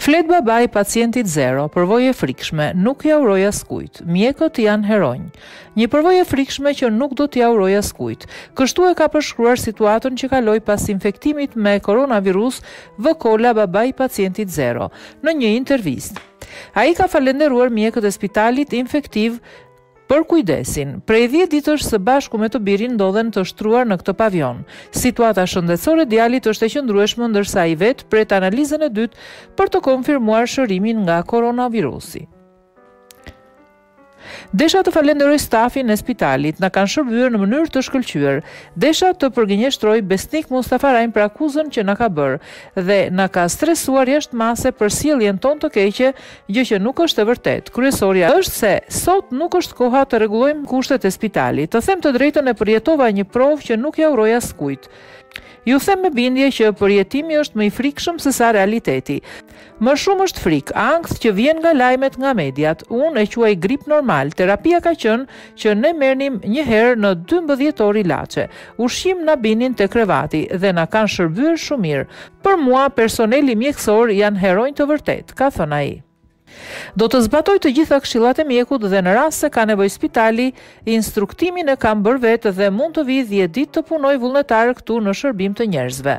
Flet babai i pacientit zero, përvojë e frikshme, nuk ia uroj askujt. Mjekët janë heronj. Një përvojë e frikshme që nuk do t'ia uroj askujt. Kështu e ka përshkruar situatën që kaloi pas infektimit me koronavirus V. Kola babai i pacientit zero, në një intervistë. Ai ka falenderuar mjekët e spitalit infektiv Për kujdesin, prej dhjetë ditësh së bashku me të birin ndodhen të shtruar në këtë pavion. Situata shëndetësore e djalit është e qëndrueshmë ndërsa ai vetë pret analizën e dytë për të konfirmuar shërimin nga koronavirusi. Desha të falenderoj stafin e spitalit, na kanë shërbyer në mënyrë të shkëlqyer. Desha të përgënjeshtroj Besnik Mustafarajn për akuzën që na ka bërë dhe na ka stresuar jashtë mase për sjelljen tonë të keqe gjë që nuk është e vërtetë. Kryesorja është se sot nuk është koha të rregullojmë kushtet e spitalit. Të them të drejtën e përjetova një provë që nuk ia uroj askujt. Ju them me bindje që përjetimi është më i frikshëm se sa realiteti. Më shumë është frikë, ankth që vjen nga lajmet nga mediat. Unë e quaj grip normal. Terapia ka qenë që ne merrnim një herë në dymbëdhjetë orë ilaçe. Ushqim na binin te krevati dhe na kanë shërbyer shumë mirë. Për mua, personeli mjekësor janë heronj të vërtetë, ka thënë ai. Do të zbatoj të gjitha këshillat e mjekut dhe në rast se ka nevojë spitali, instruktimin e kam bërë vetë dhe mund të vij dhjetë ditë të punoj vullnetar këtu në shërbim të njerëzve.